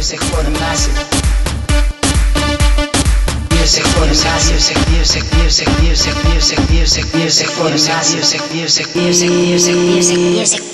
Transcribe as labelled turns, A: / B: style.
A: music for the masses. Music for the masses. Music, music, music, music, music, music, music for the masses. Music, music, music, music, music, music.